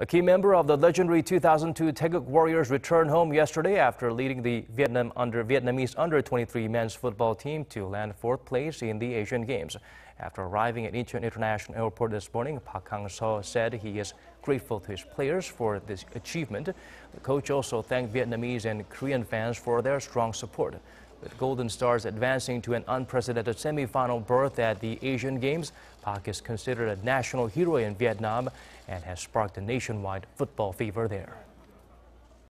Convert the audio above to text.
A key member of the legendary 2002 Taeguk Warriors returned home yesterday after leading the Vietnam under Vietnamese under-23 men's football team to land fourth place in the Asian Games. After arriving at Incheon International Airport this morning, Park Hang-seo said he is grateful to his players for this achievement. The coach also thanked Vietnamese and Korean fans for their strong support. With Golden Stars advancing to an unprecedented semi-final berth at the Asian Games, Park is considered a national hero in Vietnam and has sparked a nationwide football fever there.